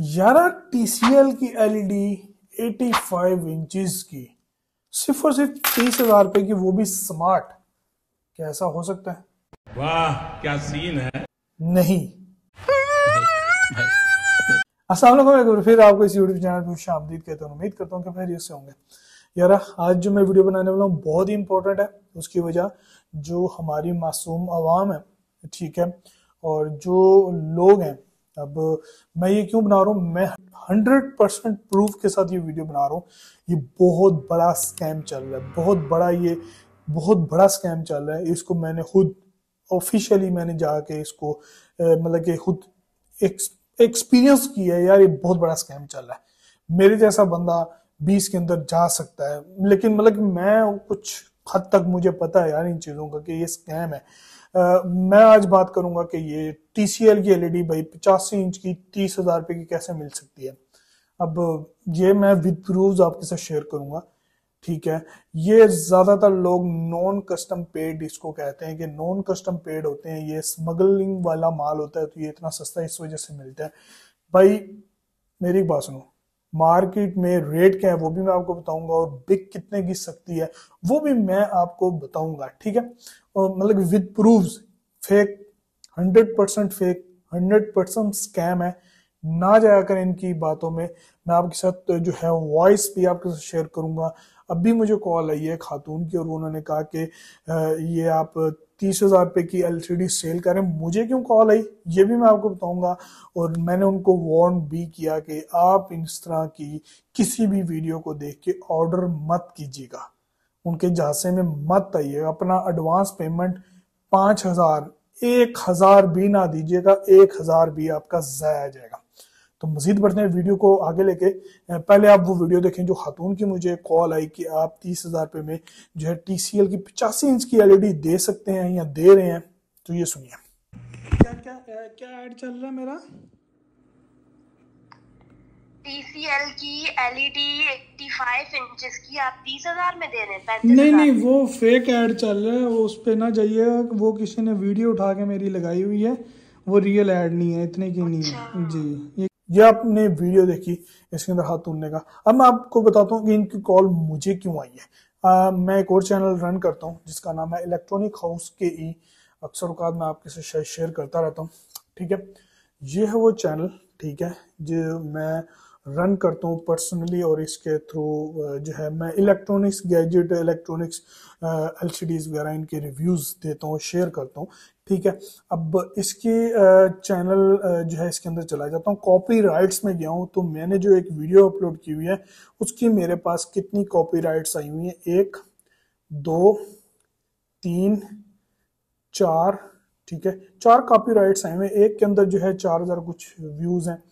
यारा टीसीएल की LED 85 inches की। सिर्फ़ और सिर्फ़ तीस हज़ार रुपए की वो भी स्मार्ट क्या ऐसा हो सकता है? वाह क्या सीन है? नहीं। वालेकुम फिर आपको इस यूट्यूब चैनल पर शामदीद कहता हूँ उम्मीद करता हूँ कि खैरियत से होंगे। यार आज जो मैं वीडियो बनाने वाला हूँ बहुत ही इंपॉर्टेंट है। उसकी वजह जो हमारी मासूम आवाम है ठीक है और जो लोग हैं अब मैं ये क्यों बना रहा हूँ? मैं हंड्रेड परसेंट प्रूफ के साथ ये वीडियो बना रहा हूँ। ये बहुत बड़ा स्कैम चल रहा है। बहुत बड़ा ये, बहुत बड़ा स्कैम चल रहा है। इसको मैंने खुद ऑफिशियली मैंने जाके इसको मतलब कि खुद एक्सपीरियंस किया है। यार, ये बहुत बड़ा स्कैम चल रहा है। मेरे जैसा बंदा बीस के अंदर जा सकता है। लेकिन मतलब मैं कुछ हद तक मुझे पता है यार इन चीज़ों का कि ये स्कैम है। मैं आज बात करूँगा कि ये टीसीएल की एलईडी भाई पचासी इंच की तीस हज़ार रुपए की कैसे मिल सकती है। अब ये मैं विद प्रूफ आपके साथ शेयर करूँगा, ठीक है? ये ज़्यादातर लोग नॉन कस्टम पेड इसको कहते हैं कि नॉन कस्टम पेड होते हैं। ये स्मगलिंग वाला माल होता है तो ये इतना सस्ता इस वजह से मिलता है। भाई, मेरी बात सुनो। मार्केट में रेट क्या है वो भी मैं आपको बताऊँगा और बिक कितने की सकती है, वो भी मैं आपको बताऊँगा, ठीक है? और मतलब with proof fake hundred percent fake hundred percent scam है, ना जाया कर इनकी बातों में। मैं आपके साथ जो है वॉइस भी आपके साथ शेयर करूँगा। अभी मुझे कॉल आई है खातून की और उन्होंने कहा कि ये आप तीस हज़ार रुपए की एलसीडी सेल करें मुझे क्यों कॉल आई? ये भी मैं आपको बताऊँगा। और मैंने उनको वार्न भी किया कि आप इस तरह की किसी भी वीडियो को देख के ऑर्डर मत कीजिएगा। उनके झांसे में मत आइए अपना एडवांस पेमेंट पाँच हज़ार, एक हज़ार भी ना दीजिएगा, एक हज़ार भी आपका जाया जाएगा। तो मजीद बढ़ते हैं वीडियो को आगे लेके। पहले आप वो वीडियो देखें जो खातून की मुझे कॉल आई कि आप तीस हज़ार रुपए में जो है टीसीएल की पचासी इंच की एलईडी दे सकते हैं या दे रहे हैं तो ये सुनिए। क्या क्या क्या ऐड चल रहा है मेरा? TCL की LED 85 इंचेस की आप तीस हज़ार में दे रहे हैं नहीं नहीं वो फेक ऐड चल रहा है वो उस पर ना जाइए वो किसी ने वीडियो उठा के मेरी लगाई हुई है वो रियल ऐड नहीं है इतने की नहीं है। अच्छा। जी ये आपने वीडियो देखी इसके अंदर हाथ तोड़ने का। अब मैं आपको बताता हूँ कि इनकी कॉल मुझे क्यों आई है। आ, मैं एक और चैनल रन करता हूँ जिसका नाम है इलेक्ट्रॉनिक हाउस के ई अक्सर अवकात मैं आपके से शेयर करता रहता हूँ ठीक है? ये है वो चैनल ठीक है? जो मैं रन करता हूँ पर्सनली और इसके थ्रू जो है मैं इलेक्ट्रॉनिक्स गैजेट इलेक्ट्रॉनिक्स एलसीडीज वगैरह, इनके रिव्यूज़ देता हूँ शेयर करता हूँ। ठीक है? अब इसकी चैनल जो है इसके अंदर चला जाता हूँ। कॉपी राइट्स में गया हूँ तो मैंने जो एक वीडियो अपलोड की हुई है, उसकी मेरे पास कितनी कॉपी राइट्स आई हुई हैं? एक, दो, तीन, चार, ठीक है? चार कॉपी राइट्स आए हुए एक के अंदर जो है चार हज़ार कुछ व्यूज़ हैं।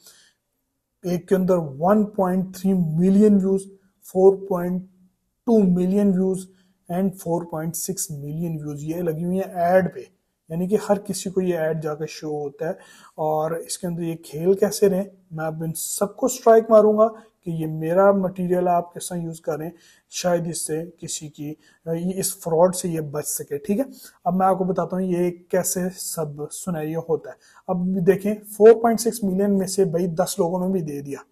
एक के अंदर 1.3 million views 4.2 million views and 4.6 million views ये लगी हुई है एड पे। यानी कि हर किसी को ये एड जाकर शो होता है। और इसके अंदर ये खेल कैसे रहे? मैं अब इन सबको स्ट्राइक मारूँगा। कि ये मेरा मटेरियल आप कैसा यूज़ करें शायद इससे किसी की इस फ्रॉड से ये बच सके, ठीक है? अब मैं आपको बताता हूँ ये कैसे सब सुनाई होता है। अब देखें 4.6 मिलियन में से भाई 10 लोगों ने भी दे दिया।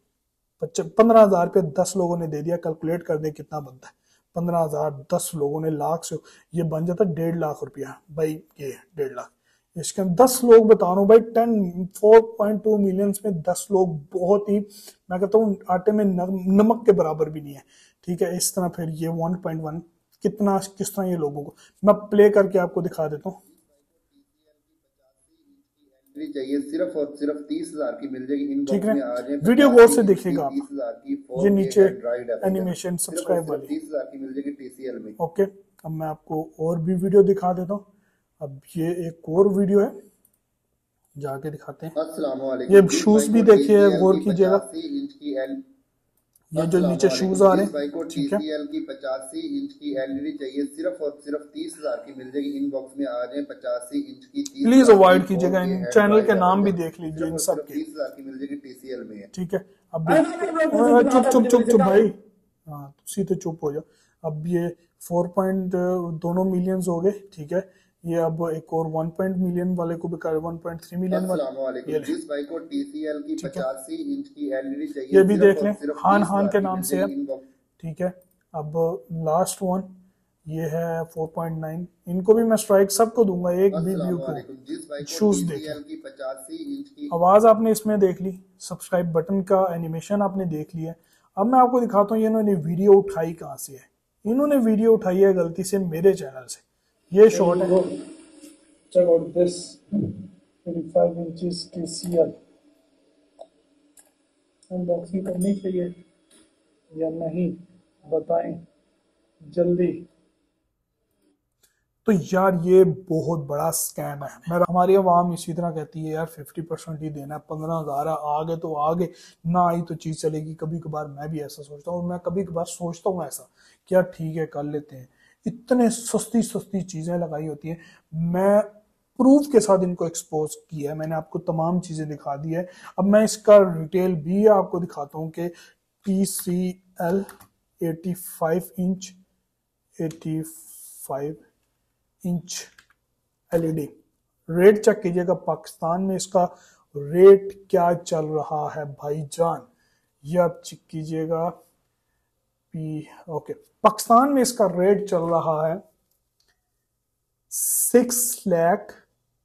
पंद्रह हज़ार पे दस लोगों ने दे दिया कैलकुलेट कर दे कितना बनता है। पंद्रह हज़ार दस लोगों ने, लाख से, ये बन जाता डेढ़ लाख रुपया। भाई ये डेढ़ लाख। इसके अंदर दस लोग बता रहा हूँ भाई ten four point two million में दस लोग बहुत ही मैं कहता हूँ आटे में नमक के बराबर भी नहीं है। ठीक है इस तरह फिर ये वन पॉइंट वन कितना किस तरह ये लोगों को? मैं प्ले करके आपको दिखा देता हूँ। चाहिए सिर्फ़ और सिर्फ़ तीस हज़ार की मिल जाएगी। इन ठीक है वीडियो गौर से देखिएगा आप। ये नीचे एनिमेशन सब्सक्राइब वाली। तीस हज़ार की मिल जाएगी टीसीएल में। ओके अब मैं आपको और भी वीडियो दिखा देता हूँ। अब ये एक और वीडियो है जाके दिखाते हैं। ये शूज़ भी देखिए गौर कीजिएगा ये जो नीचे शूज़ आ रहे हैं ठीक है। की पचासी इंच की एलईडी चाहिए सिर्फ़ और सिर्फ़ तीस हज़ार की मिल जाएगी। इनबॉक्स में आ जाए पचासी इंच की प्लीज़ अवॉइड कीजिएगा इन चैनल के नाम भी देख लीजिए इन सब तीस हज़ार की मिल जाएगी टीसीएल में। ठीक है अब चुप चुप चुप चुप भाई। हाँ सीधे चुप हो जाओ। अब ये फोर पॉइंट दोनों मिलियंस हो गए ठीक है। ये अब एक और वन पॉइंट मिलियन वाले को भी कर वन पॉइंट थ्री मिलियन वाले। जिस भाई को TCL की ठीक है। पचासी इंच की एलईडी चाहिए ये भी देख लें, हान हान के नाम से है। ठीक है अब लास्ट वन ये है 4.9 इनको भी मैं स्ट्राइक सबको दूँगा एक भी व्यू को। शूज़ पचासी आवाज़ आपने इसमें देख ली सब्सक्राइब बटन का एनिमेशन आपने देख लिया। अब मैं आपको दिखाता हूँ ये इन्होंने वीडियो उठाई कहाँ से है? इन्होंने वीडियो उठाई है गलती से मेरे चैनल से। ये शॉर्ट है। check out this 35 inches TCL unboxing करनी चाहिए या नहीं, बताएँ जल्दी। तो यार ये बहुत बड़ा स्कैम है। मैं, हमारी आवाम इसी तरह कहती है, यार फिफ्टी परसेंट ही देना है, पंद्रह हज़ार आगे तो आगे, ना आई तो चीज़ चलेगी। कभी कभार मैं भी ऐसा सोचता हूँ और मैं कभी कभार सोचता हूँ ऐसा कि यार ठीक है, कर लेते हैं। इतने सस्ती सस्ती चीज़ें लगाई होती हैं। मैं प्रूफ के साथ इनको एक्सपोज किया है। मैंने आपको तमाम चीज़ें दिखा दी है। अब मैं इसका रिटेल भी आपको दिखाता हूँ कि T C L eighty five inch eighty five inch LED rate check कीजिएगा, पाकिस्तान में इसका रेट क्या चल रहा है भाईजान। ये आप चेक कीजिएगा। पी ओके पाकिस्तान में इसका रेट चल रहा है six lakh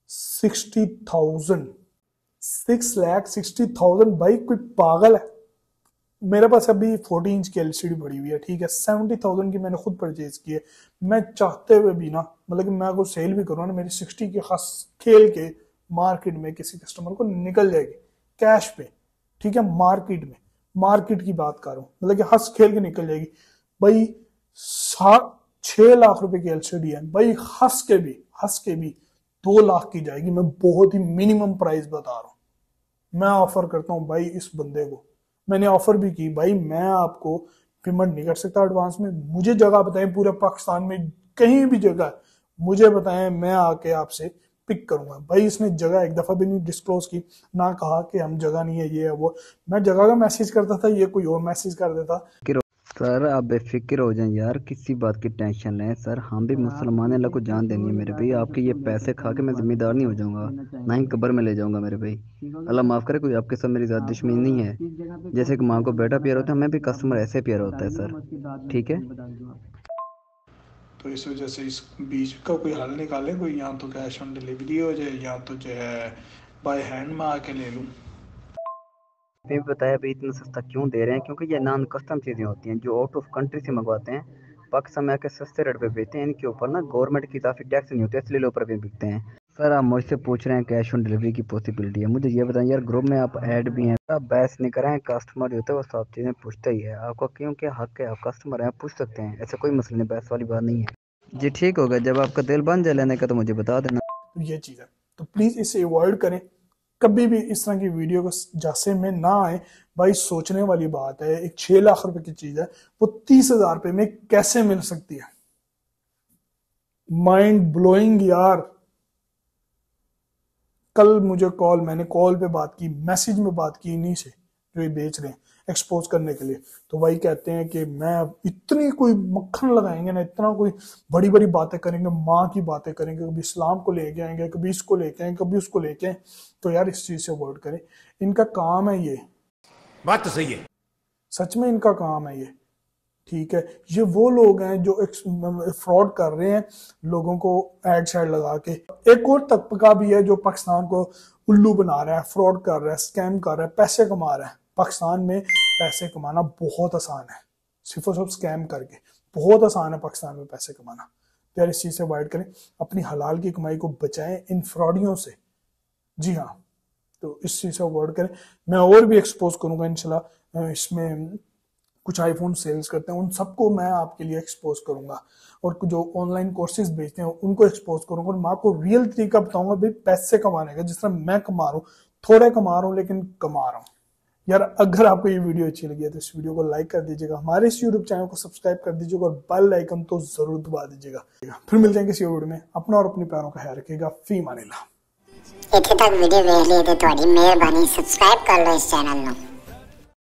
sixty thousand six lakh sixty thousand भाई कोई पागल है। मेरे पास अभी 14 इंच की एलसीडी पड़ी हुई है ठीक है। 70,000 की मैंने खुद परचेज की है। मैं चाहते हुए भी ना मतलब कि मैं अगर सेल भी करूँ ना मेरी 60 की खास खेल के मार्केट में किसी कस्टमर को निकल जाएगी। कैश पे ठीक है मार्केट में। मार्केट की बात कर रहा मतलब कि हंस खेल के निकल जाएगी। भाई, सात, छह लाख रुपए की एलसीडी है। भाई, हंस के भी, हंस के भी दो लाख की जाएगी। मैं बहुत ही मिनिमम प्राइस बता रहा हूँ। मैं ऑफ़र करता हूँ भाई इस बंदे को। मैंने ऑफ़र भी की, भाई, मैं आपको पेमेंट नहीं कर सकता एडवांस में। मुझे जगह बताएँ, पूरे पाकिस्तान में कहीं भी जगह। मुझे बताएँ, मैं आके आपसे पिक करूँगा। भाई इसने जगह एक दफ़ा भी नहीं डिस्क्लोज की, ना कहा कि हम जगह नहीं है, ये है, वो। मैं जगह का मैसेज करता था, ये कोई और मैसेज कर देता। सर, आप बेफिक्र हो जाएँ यार, किसी बात की टेंशन लें। सर, हम भी मुसलमान को जान देनी है मेरे भाई। आपके ये पैसे खा के मैं जिम्मेदार नहीं हो जाऊँगा। ना ही कब्र में ले जाऊँगा मेरे भाई। अल्लाह माफ़ करे, कोई आपके साथ मेरी ज़्यादा दुश्मनी नहीं है। जैसे कि माँ को बेटा प्यार होता है, हमें भी कस्टमर ऐसे प्यार होता है, सर। ठीक है? तो इस वजह से इस बीच का कोई हल निकाले, कोई या तो कैश ऑन डिलीवरी हो जाए, या तो जो है बाय हैंड में आके ले लूँ। भी बताया भाई इतना सस्ता क्यों दे रहे हैं? क्योंकि ये नॉन कस्टम चीज़ें होती हैं, जो आउट ऑफ़ कंट्री से मंगवाते हैं, पाकिस्तान में आकर सस्ते रेट पे बेचते हैं, इनके ऊपर ना गवर्नमेंट की काफ़ी टैक्स नहीं होते, इसलिए ऊपर भी बिकते हैं। सर, आप मुझसे पूछ रहे हैं कैश ऑन डिलीवरी की पॉसिबिलिटी है। मुझे ये बताएँ यार ग्रुप में आप ऐड भी हैं, आप बहस नहीं करें कस्टमर जो है वो सब चीज़ें पूछते ही है। आपका क्योंकि हक है? आप कस्टमर हैं, आप पूछ सकते हैं। ऐसा कोई मसला नहीं बहस वाली बात नहीं है। जी ठीक होगा, जब आपका दिल बन जाए लेने का तो मुझे बता देना। तो ये चीज़ है। तो प्लीज़ इसे अवॉइड करें। कभी भी इस तरह की वीडियो जैसे में ना आए। भाई, सोचने वाली बात है, एक छह लाख रुपए की चीज़ है, वो तीस हज़ार में कैसे मिल सकती है? माइंड ब्लोइंग यार। कल मुझे कॉल मैंने कॉल पे बात की मैसेज में बात की इन्हीं से जो ये बेच रहे हैं एक्सपोज करने के लिए। तो भाई कहते हैं कि मैं इतनी कोई मक्खन लगाएँगे ना इतना कोई बड़ी बड़ी बातें करेंगे माँ की बातें करेंगे कभी इस्लाम को लेके आएँगे कभी इसको लेके आएँगे कभी उसको लेके आए तो यार इस चीज़ से अवॉइड करें। इनका काम है ये। बात तो सही है। सच में इनका काम है ये। ठीक है? ये वो लोग हैं जो फ्रॉड कर रहे हैं लोगों को एड शैड लगा के। एक और तबका भी है जो पाकिस्तान को उल्लू बना रहा है फ्रॉड कर रहा है स्कैम कर रहा है, पैसे कमा रहा है। पाकिस्तान में पैसे कमाना बहुत आसान है। सिर्फ़ और सिर्फ़ स्कैम करके। बहुत आसान है पाकिस्तान में पैसे कमाना। यार, इस चीज़ से अवॉइड करें। अपनी हलाल की कमाई को बचाएँ इन फ्रॉडियों से। जी हाँ। तो इस चीज़ से अवॉइड करें। मैं और भी एक्सपोज करूँगा इनशाला इसमें कुछ आईफोन सेल्स करते हैं उन सबको मैं आपके लिए एक्सपोज करूंगा और जो ऑनलाइन कोर्सेज बेचते हैं उनको एक्सपोज करूंगा और मैं आपको रियल तरीका बताऊंगा भाई पैसे कमाने का जिस तरह मैं कमा रहा हूँ थोड़े कमा रहा हूँ लेकिन कमा रहा हूँ यार अगर आपको ये वीडियो अच्छी लगी है तो इस वीडियो को लाइक कर दीजिएगा हमारे इस यूट्यूब चैनल को सब्सक्राइब कर दीजिएगा और बेल आइकन तो जरूर दबा दीजिएगा फिर मिलते हैं किसी वीडियो में अपना और अपने प्यारों का ख्याल रखिएगा फी मानिला ਇੱਥੇ ਤੱਕ ਵੀਡੀਓ ਵੇਖ ਲਈ ਤੇ ਤੁਹਾਡੀ ਮਿਹਰਬਾਨੀ ਸਬਸਕ੍ਰਾਈਬ ਕਰ ਲਓ ਇਸ ਚੈਨਲ ਨੂੰ